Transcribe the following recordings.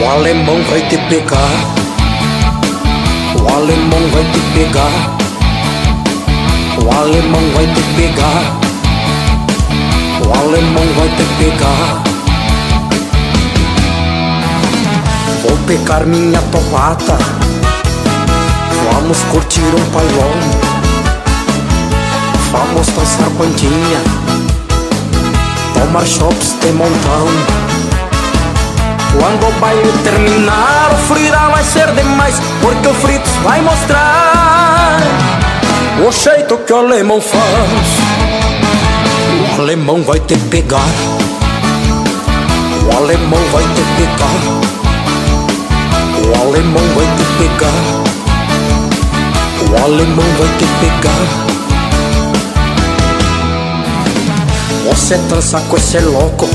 O alemão vai te pegar. O alemão vai te pegar. O alemão vai te pegar. O alemão vai te pegar. Vou pegar minha topata. Vamos curtir um pailão. Vamos dançar bandinha. Tomar shops de montão. Quando o baile terminar, o frira vai ser demais, porque o Fritz vai mostrar o jeito que o alemão faz. O alemão vai te pegar, o alemão vai te pegar, o alemão vai te pegar, o alemão vai te pegar. Você trança com esse louco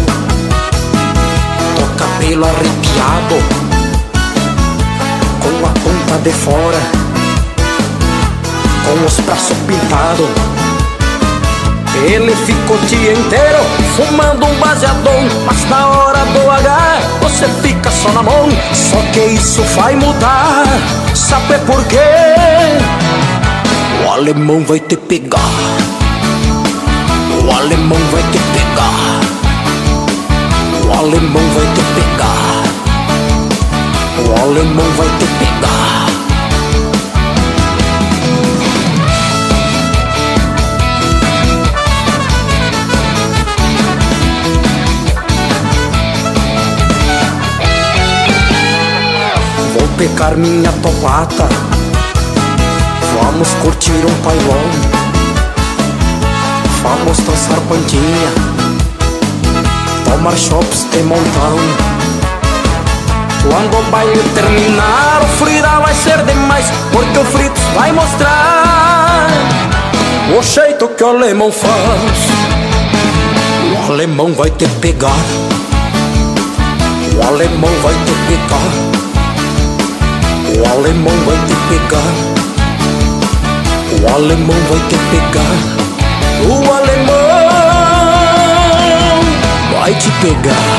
cabelo arrepiado, com a ponta de fora, com os braços pintados. Ele ficou o dia inteiro fumando um baseadão, mas na hora do H você fica só na mão. Só que isso vai mudar, sabe por quê? O alemão vai te pegar, o alemão vai te pegar. O alemão vai. O alemão vai te pegar. Vou pegar minha topata. Vamos curtir um pailão. Vamos dançar pandinha tomar shops de montão. Quando o baile terminar, o frida vai ser demais, porque o Fritz vai mostrar o jeito que o alemão faz. O alemão vai te pegar, o alemão vai te pegar, o alemão vai te pegar, o alemão vai te pegar, o alemão vai te pegar.